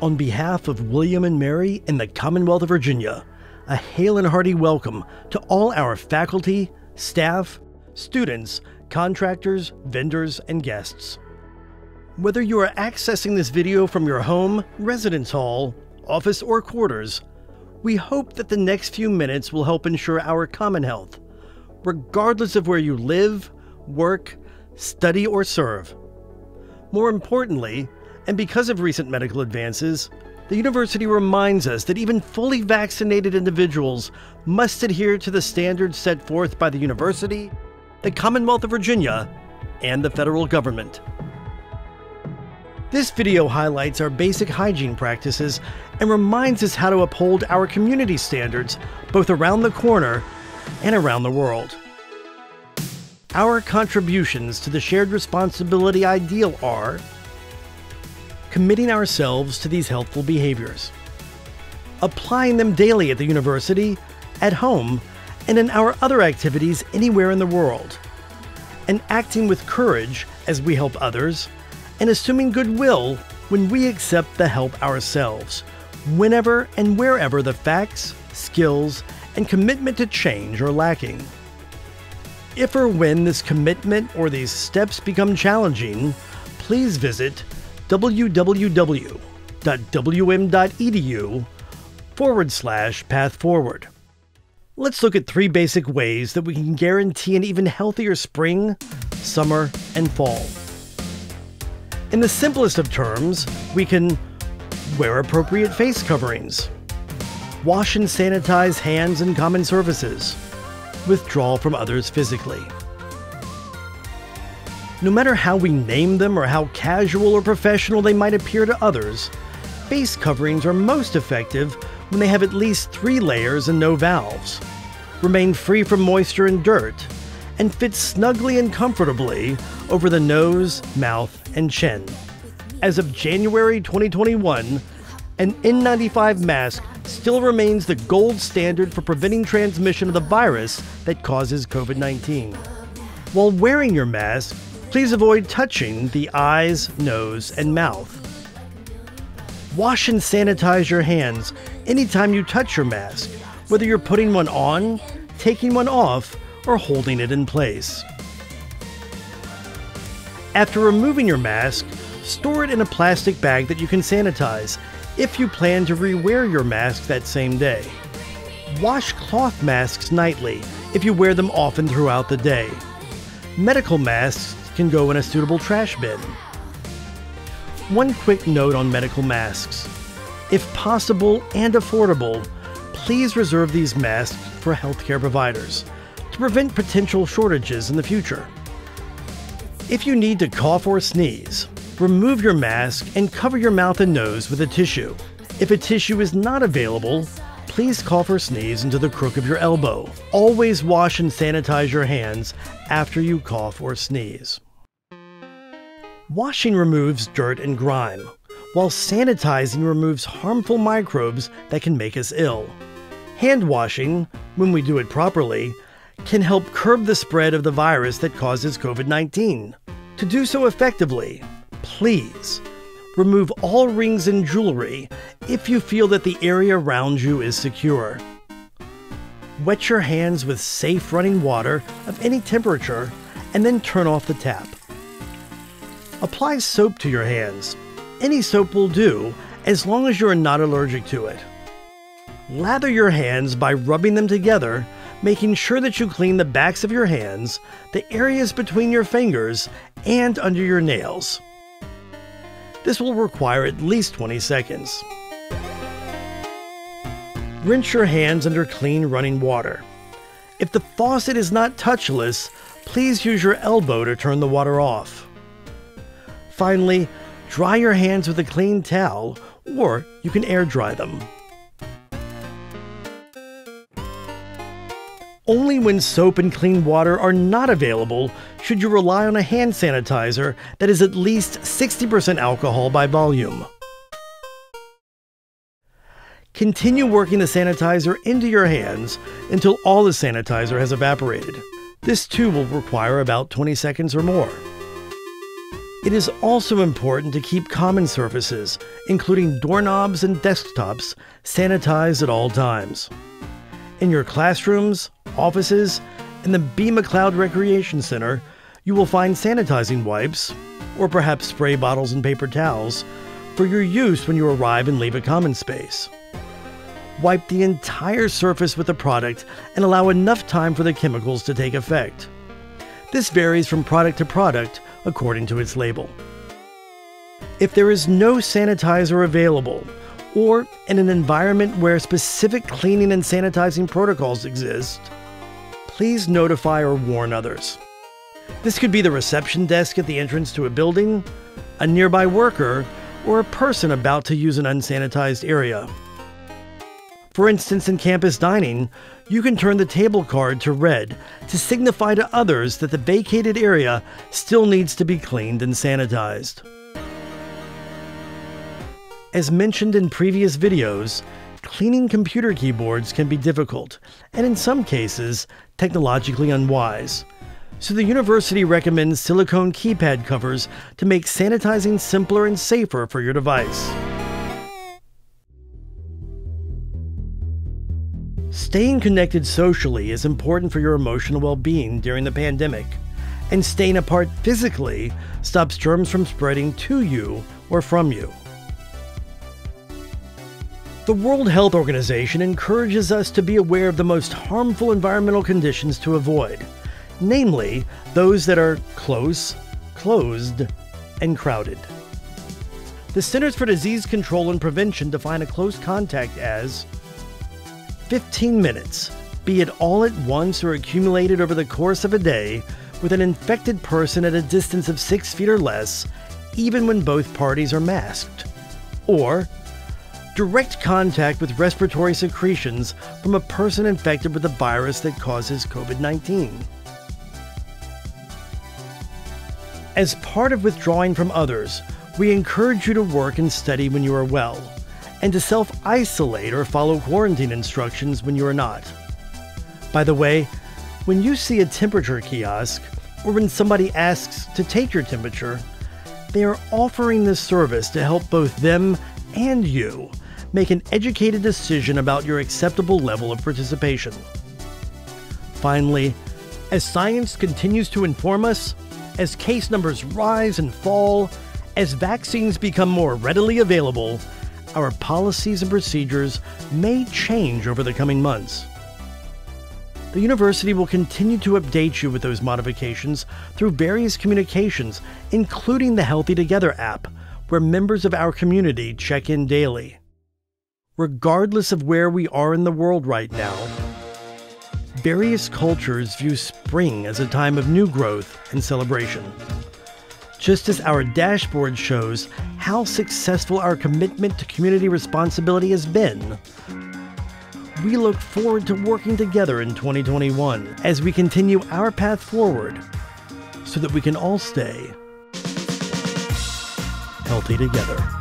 On behalf of William and Mary in the Commonwealth of Virginia, a hail and hearty welcome to all our faculty, staff, students, contractors, vendors, and guests. Whether you are accessing this video from your home, residence hall, office, or quarters, we hope that the next few minutes will help ensure our common health, regardless of where you live, work, study, or serve. More importantly, and because of recent medical advances, the university reminds us that even fully vaccinated individuals must adhere to the standards set forth by the university, the Commonwealth of Virginia, and the federal government. This video highlights our basic hygiene practices and reminds us how to uphold our community standards both around the corner and around the world. Our contributions to the shared responsibility ideal are committing ourselves to these helpful behaviors, applying them daily at the university, at home, and in our other activities anywhere in the world, and acting with courage as we help others, and assuming goodwill when we accept the help ourselves, whenever and wherever the facts, skills, and commitment to change are lacking. If or when this commitment or these steps become challenging, please visit www.wm.edu forward slash path forward. Let's look at three basic ways that we can guarantee an even healthier spring, summer, and fall. In the simplest of terms, we can wear appropriate face coverings, wash and sanitize hands and common surfaces, withdraw from others physically. No matter how we name them or how casual or professional they might appear to others, face coverings are most effective when they have at least three layers and no valves, remain free from moisture and dirt, and fit snugly and comfortably over the nose, mouth, and chin. As of January 2021, an N95 mask still remains the gold standard for preventing transmission of the virus that causes COVID 19. While wearing your mask, please avoid touching the eyes, nose, and mouth. Wash and sanitize your hands anytime you touch your mask, whether you're putting one on, taking one off, or holding it in place. After removing your mask, store it in a plastic bag that you can sanitize if you plan to rewear your mask that same day. Wash cloth masks nightly if you wear them often throughout the day. Medical masks can go in a suitable trash bin. One quick note on medical masks. If possible and affordable, please reserve these masks for healthcare providers to prevent potential shortages in the future. If you need to cough or sneeze, remove your mask and cover your mouth and nose with a tissue. If a tissue is not available, please cough or sneeze into the crook of your elbow. Always wash and sanitize your hands after you cough or sneeze. Washing removes dirt and grime, while sanitizing removes harmful microbes that can make us ill. Hand washing, when we do it properly, can help curb the spread of the virus that causes COVID 19. To do so effectively, please remove all rings and jewelry if you feel that the area around you is secure. Wet your hands with safe running water of any temperature and then turn off the tap. Apply soap to your hands. Any soap will do as long as you are not allergic to it. Lather your hands by rubbing them together, making sure that you clean the backs of your hands, the areas between your fingers, and under your nails. This will require at least 20 seconds. Rinse your hands under clean running water. If the faucet is not touchless, please use your elbow to turn the water off. Finally, dry your hands with a clean towel, or you can air dry them. Only when soap and clean water are not available should you rely on a hand sanitizer that is at least 60% alcohol by volume. Continue working the sanitizer into your hands until all the sanitizer has evaporated. This too will require about 20 seconds or more. It is also important to keep common surfaces, including doorknobs and desktops, sanitized at all times. In your classrooms, offices, and the Be McLeod Recreation Center, you will find sanitizing wipes, or perhaps spray bottles and paper towels, for your use when you arrive and leave a common space. Wipe the entire surface with the product and allow enough time for the chemicals to take effect. This varies from product to product according to its label. If there is no sanitizer available, or in an environment where specific cleaning and sanitizing protocols exist, please notify or warn others. This could be the reception desk at the entrance to a building, a nearby worker, or a person about to use an unsanitized area. For instance, in campus dining, you can turn the table card to red to signify to others that the vacated area still needs to be cleaned and sanitized. As mentioned in previous videos, cleaning computer keyboards can be difficult and in some cases technologically unwise. So the university recommends silicone keypad covers to make sanitizing simpler and safer for your device. Staying connected socially is important for your emotional well being during the pandemic, and staying apart physically stops germs from spreading to you or from you. The World Health Organization encourages us to be aware of the most harmful environmental conditions to avoid, namely those that are close, closed, and crowded. The Centers for Disease Control and Prevention define a close contact as 15 minutes, be it all at once or accumulated over the course of a day, with an infected person at a distance of 6 feet or less, even when both parties are masked. Or, direct contact with respiratory secretions from a person infected with the virus that causes COVID 19. As part of withdrawing from others, we encourage you to work and study when you are well and to self isolate or follow quarantine instructions when you are not. By the way, when you see a temperature kiosk or when somebody asks to take your temperature, they are offering this service to help both them and you make an educated decision about your acceptable level of participation. Finally, as science continues to inform us, as case numbers rise and fall, as vaccines become more readily available, our policies and procedures may change over the coming months. The university will continue to update you with those modifications through various communications, including the Healthy Together app, where members of our community check in daily. Regardless of where we are in the world right now, various cultures view spring as a time of new growth and celebration just as our dashboard shows how successful our commitment to community responsibility has been. We look forward to working together in 2021 as we continue our path forward so that we can all stay healthy together.